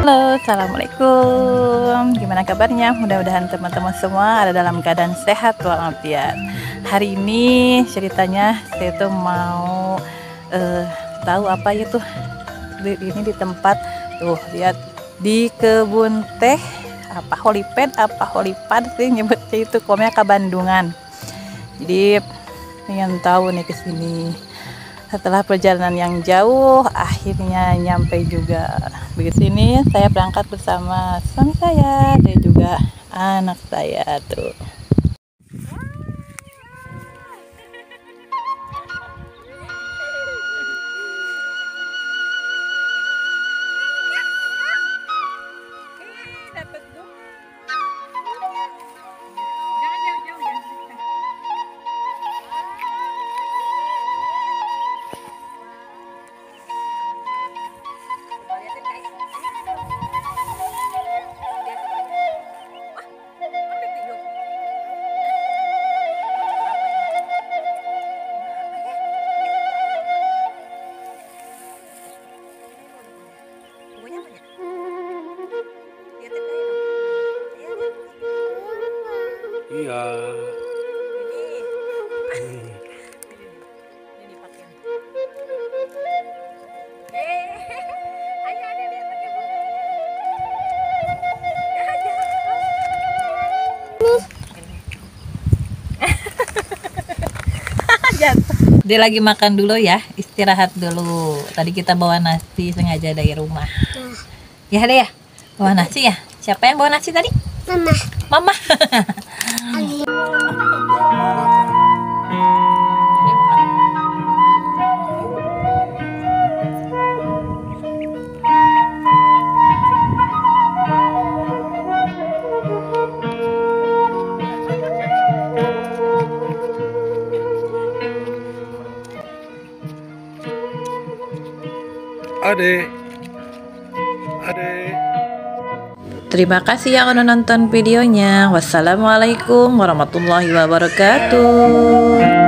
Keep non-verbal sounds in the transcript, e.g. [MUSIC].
Assalamualaikum. Gimana kabarnya? Mudah-mudahan teman-teman semua ada dalam keadaan sehat walafiat. Hari ini ceritanya saya tuh mau uh, tahu apa itu Ini di tempat tuh lihat di kebun teh apa holipad apa holipad sih nyebutnya itu komnya ke Bandungan jadi pengen tahu nih ke sini setelah perjalanan yang jauh akhirnya nyampe juga begitu ini saya berangkat bersama suami saya dan juga anak saya tuh Iya. Dia lagi makan dulu ya, istirahat dulu. Tadi kita bawa nasi sengaja dari rumah. Ya deh ya, bawa nasi ya. Siapa yang bawa nasi tadi? Mama. Mama. [LAUGHS] Ade. Ade. Terima kasih yang udah nonton videonya. Wassalamualaikum warahmatullahi wabarakatuh.